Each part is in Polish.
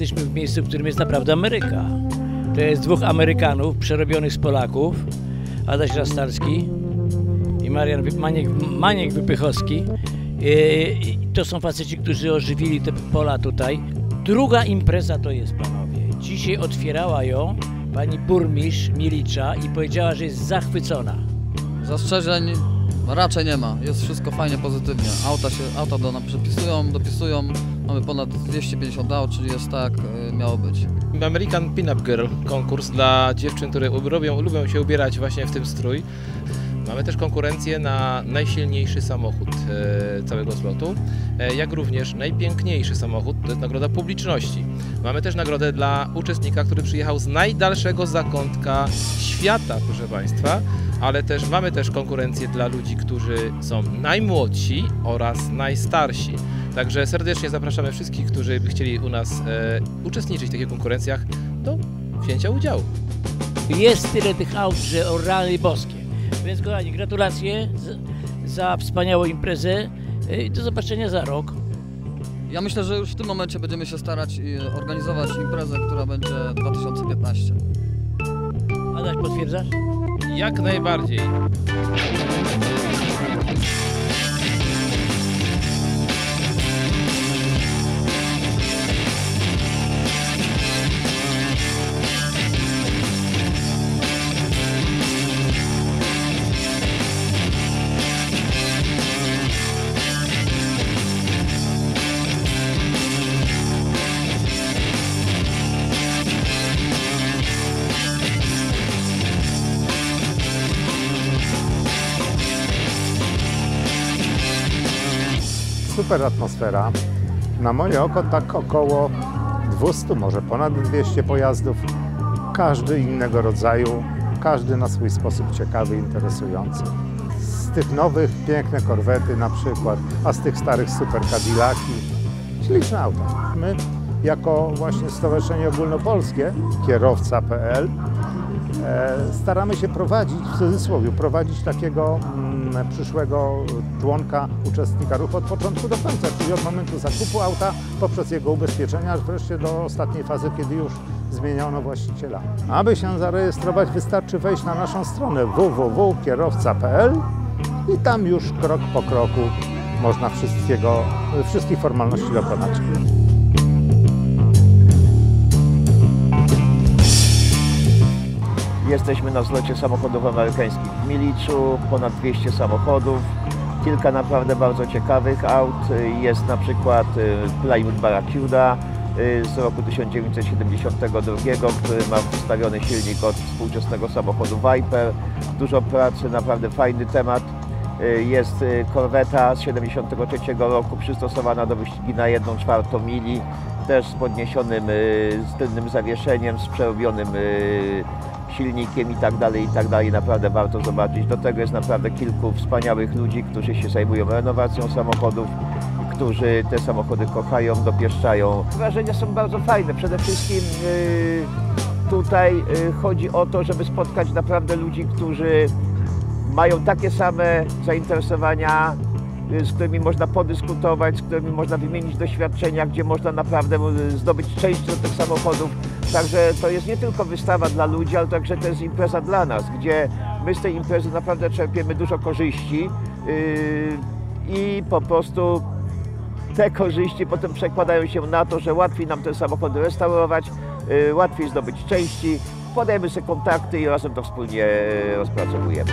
Jesteśmy w miejscu, w którym jest naprawdę Ameryka. To jest dwóch Amerykanów przerobionych z Polaków, Adaś Rastarski i Marian Maniek, Maniek Wypychowski. Y, i To są faceci, którzy ożywili te pola tutaj. Druga impreza to jest, panowie. Dzisiaj otwierała ją pani burmistrz Milicza i powiedziała, że jest zachwycona. Zastrzeżeń raczej nie ma. Jest wszystko fajnie, pozytywnie. Auta się, auta do nam przepisują, dopisują. Mamy ponad 250 aut, czyli jest tak, y, miało być. American Pinup Girl konkurs dla dziewczyn, które lubią, lubią się ubierać właśnie w tym strój. Mamy też konkurencję na najsilniejszy samochód e, całego zlotu, e, jak również najpiękniejszy samochód, to jest nagroda publiczności. Mamy też nagrodę dla uczestnika, który przyjechał z najdalszego zakątka świata, proszę Państwa, ale też mamy też konkurencję dla ludzi, którzy są najmłodsi oraz najstarsi. Także serdecznie zapraszamy wszystkich, którzy by chcieli u nas e, uczestniczyć w takich konkurencjach do wzięcia udziału. Jest tyle tych aut, że o rany boskie. Więc kochani, gratulacje za, wspaniałą imprezę. Y, Do zobaczenia za rok. Ja myślę, że już w tym momencie będziemy się starać i organizować imprezę, która będzie 2015. Adaś, potwierdzasz? Jak najbardziej. Super atmosfera. Na moje oko tak około 200, może ponad 200 pojazdów, każdy innego rodzaju, każdy na swój sposób ciekawy, interesujący. Z tych nowych piękne korwety na przykład, a z tych starych super Cadillaki, śliczne auta. My jako właśnie Stowarzyszenie Ogólnopolskie, kierowca.pl, staramy się prowadzić, w cudzysłowie, prowadzić takiego mm, przyszłego członka, uczestnika ruchu od początku do końca, czyli od momentu zakupu auta poprzez jego ubezpieczenia, aż wreszcie do ostatniej fazy, kiedy już zmieniono właściciela. Aby się zarejestrować, wystarczy wejść na naszą stronę www.kierowca.pl i tam już krok po kroku można wszystkiego, wszystkich formalności dokonać. Jesteśmy na zlocie samochodów amerykańskich w Miliczu, ponad 200 samochodów, kilka naprawdę bardzo ciekawych aut. Jest na przykład y, Plymouth Barracuda y, z roku 1972, który ma wstawiony silnik od współczesnego samochodu Viper. Dużo pracy, naprawdę fajny temat. Y, Jest korweta z 73 roku przystosowana do wyścigi na 1 czwartą mili, też z podniesionym z tylnym zawieszeniem, z przerobionym silnikiem i tak dalej, i tak dalej. Naprawdę warto zobaczyć. Do tego jest naprawdę kilku wspaniałych ludzi, którzy się zajmują renowacją samochodów, którzy te samochody kochają, dopieszczają. Wrażenia są bardzo fajne. Przede wszystkim y, tutaj y, chodzi o to, żeby spotkać naprawdę ludzi, którzy mają takie same zainteresowania, y, z którymi można podyskutować, z którymi można wymienić doświadczenia, gdzie można naprawdę zdobyć część do tych samochodów. Także to jest nie tylko wystawa dla ludzi, ale także to jest impreza dla nas, gdzie my z tej imprezy naprawdę czerpiemy dużo korzyści yy, i po prostu te korzyści potem przekładają się na to, że łatwiej nam te samochody restaurować, yy, łatwiej zdobyć części, podajemy sobie kontakty i razem to wspólnie rozpracowujemy.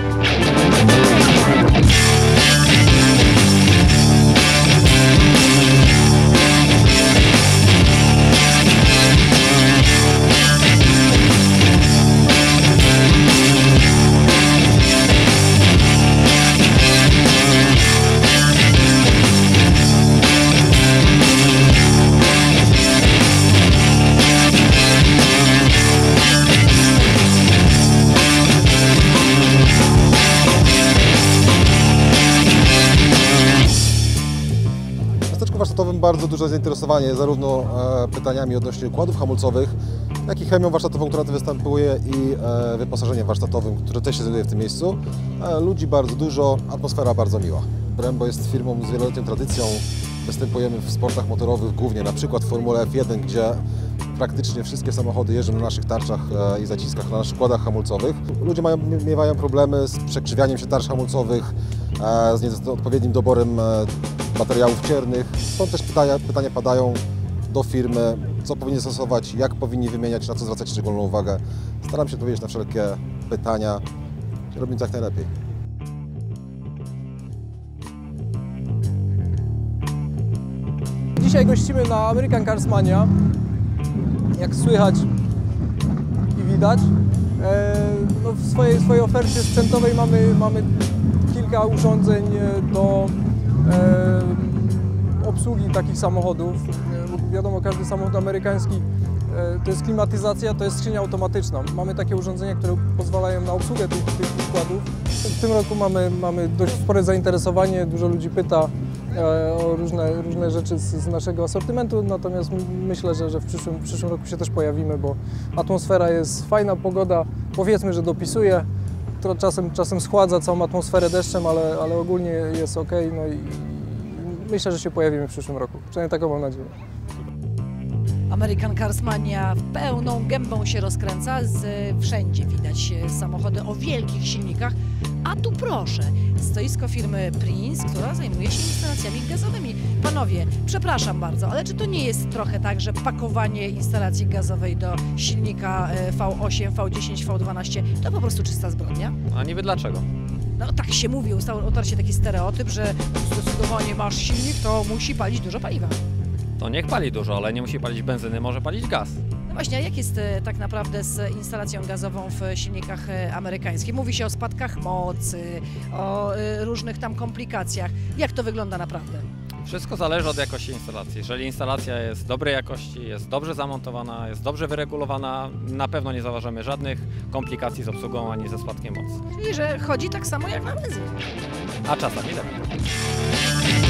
Warsztatowym bardzo duże zainteresowanie zarówno e, pytaniami odnośnie układów hamulcowych, jak i chemią warsztatową, która tu występuje i e, wyposażeniem warsztatowym, które też się znajduje w tym miejscu. E, ludzi bardzo dużo, atmosfera bardzo miła. Brembo jest firmą z wieloletnią tradycją, występujemy w sportach motorowych głównie, na przykład w Formule F1, gdzie praktycznie wszystkie samochody jeżdżą na naszych tarczach i zaciskach, na naszych kładach hamulcowych. Ludzie mają, miewają problemy z przekrzywianiem się tarcz hamulcowych, z nieodpowiednim doborem e, materiałów ciernych. Stąd też pytania, pytania padają do firmy, co powinni stosować, jak powinni wymieniać, na co zwracać szczególną uwagę. Staram się odpowiedzieć na wszelkie pytania, robiąc jak najlepiej. Dzisiaj gościmy na American Cars Mania. Jak słychać i widać. E, no w swojej, swojej ofercie sprzętowej mamy, mamy kilka urządzeń e, do e, obsługi takich samochodów. E, wiadomo, każdy samochód amerykański to jest klimatyzacja, to jest skrzynia automatyczna. Mamy takie urządzenia, które pozwalają na obsługę tych, tych układów. W tym roku mamy, mamy dość spore zainteresowanie, dużo ludzi pyta o różne, różne rzeczy z, z naszego asortymentu, natomiast myślę, że, że w, przyszłym, w przyszłym roku się też pojawimy, bo atmosfera jest fajna, pogoda powiedzmy, że dopisuje, czasem, czasem schładza całą atmosferę deszczem, ale, ale ogólnie jest ok, no i, myślę, że się pojawimy w przyszłym roku, przynajmniej taką mam nadzieję. American Cars Mania pełną gębą się rozkręca, z, wszędzie widać e, samochody o wielkich silnikach, a tu proszę, stoisko firmy Prince, która zajmuje się instalacjami gazowymi. Panowie, przepraszam bardzo, ale czy to nie jest trochę tak, że pakowanie instalacji gazowej do silnika e, V8, V10, V12 to po prostu czysta zbrodnia? A niby dlaczego? No tak się mówi, otarł się taki stereotyp, że zdecydowanie masz silnik, to musi palić dużo paliwa. To niech pali dużo, ale nie musi palić benzyny, może palić gaz. Właśnie, a jak jest e, tak naprawdę z instalacją gazową w silnikach e, amerykańskich? Mówi się o spadkach mocy, o e, różnych tam komplikacjach. Jak to wygląda naprawdę? Wszystko zależy od jakości instalacji. Jeżeli instalacja jest dobrej jakości, jest dobrze zamontowana, jest dobrze wyregulowana, na pewno nie zauważymy żadnych komplikacji z obsługą ani ze spadkiem mocy. Czyli, że chodzi tak samo jak na benzynie. A czasami lepiej.